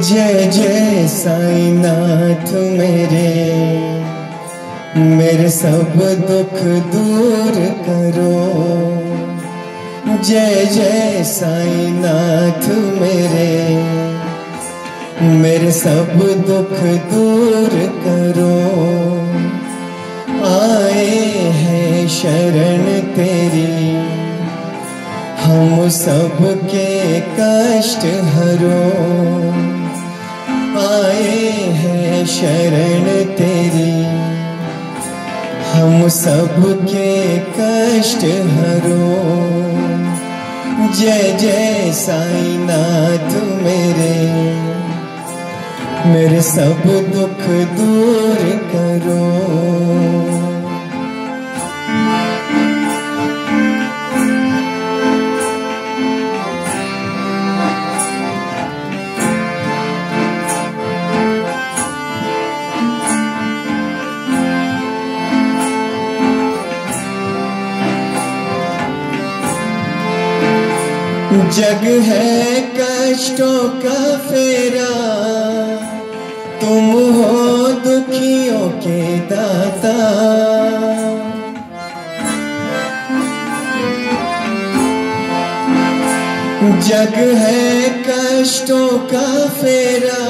जय जय साईनाथ मेरे। मेरे सब दुख दूर करो। जय जय साईनाथ मेरे। मेरे सब दुख दूर करो। आए हैं शरण तेरी। हम सबके कष्ट हरो। शरण तेरी। हम सबके कष्ट हरो। जय जय साई नाथ मेरे। मेरे सब दुख दूर करो। जग है कष्टों का फेरा। तुम हो दुखियों के दाता। जग है कष्टों का फेरा।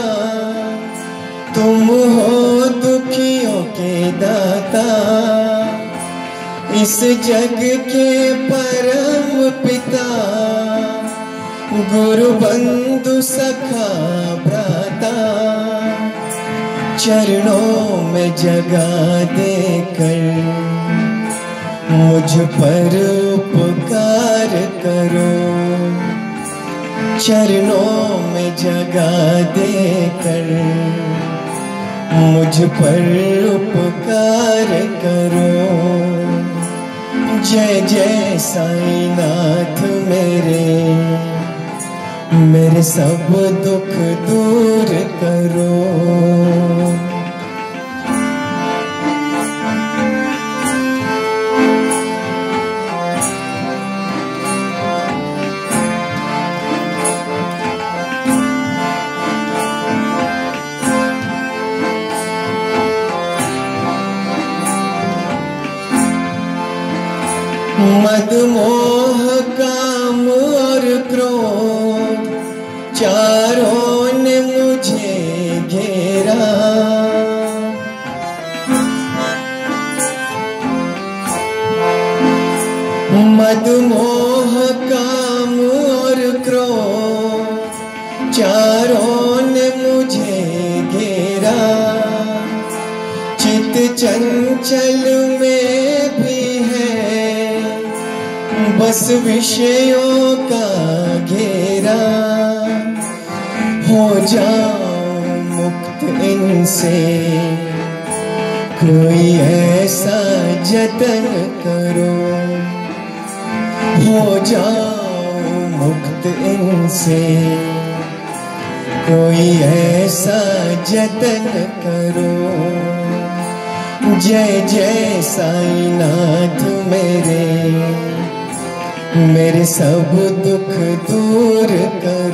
तुम हो दुखियों के दाता। इस जग के परम पिता। गुरु बंधु सखा भ्राता, चरणों में जगा देकर मुझ पर उपकार करो। चरणों में जगा दे कर मुझ पर उपकार करो। जय जय साईनाथ मेरे। मेरे सब दुख दूर करो। मद मोह, काम और क्रोध, चारों ने मुझे घेरा। चित चंचल में भी है, बस विषयों का घेरा। हो जाओ मुक्त इनसे, कोई ऐसा जतन करो। हो जाओ मुक्त इनसे। कोई ऐसा जतन करो। जय जय साई साईनाथ मेरे। मेरे सब दुख दूर करो।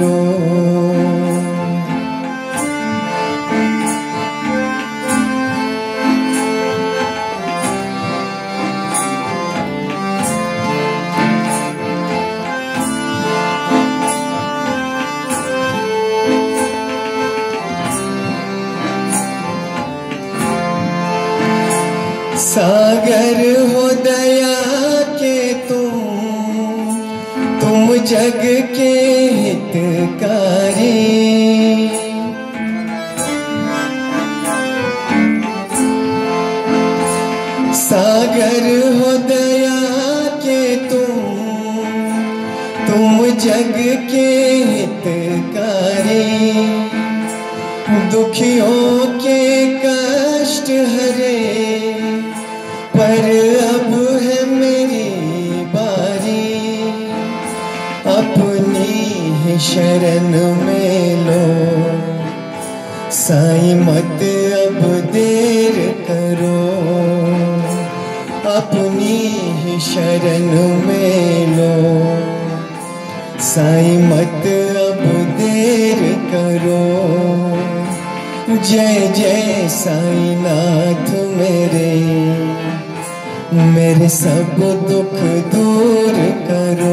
जग के हितकारी। सागर हो दया के तुम तुम जग के हितकारी। दुखियों के कष्ट हरे अपनी ही शरण में लो। साई मत अब देर करो। अपनी ही शरण में लो। साई मत अब देर करो। जय जय साई नाथ मेरे। मेरे सब दुख दूर करो।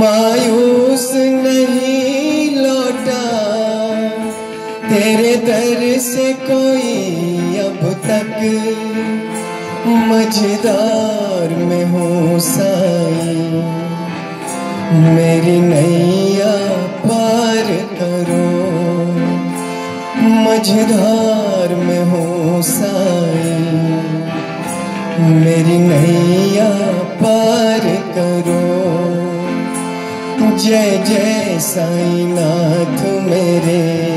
मायूस नहीं लौटा। तेरे दर से कोई अब तक मझदार में हो साई। मेरी नैया पार करो। मझदार में हो साई। मेरी नैया पार करो। जय जय साईनाथ मेरे।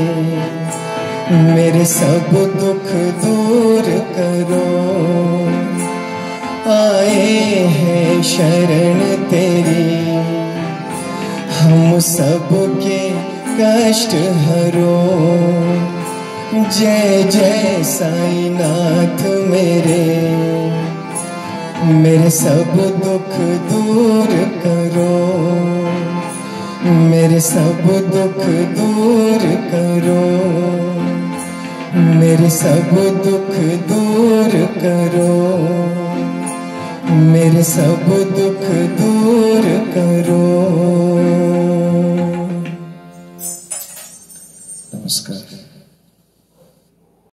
मेरे सब दुख दूर करो। आए हैं शरण तेरी। हम सबके कष्ट हरो। जय जय साईनाथ मेरे। मेरे सब दुख दूर करो। मेरे सब दुख दूर करो। मेरे सब दुख दूर करो। मेरे सब दुख दूर करो। नमस्कार।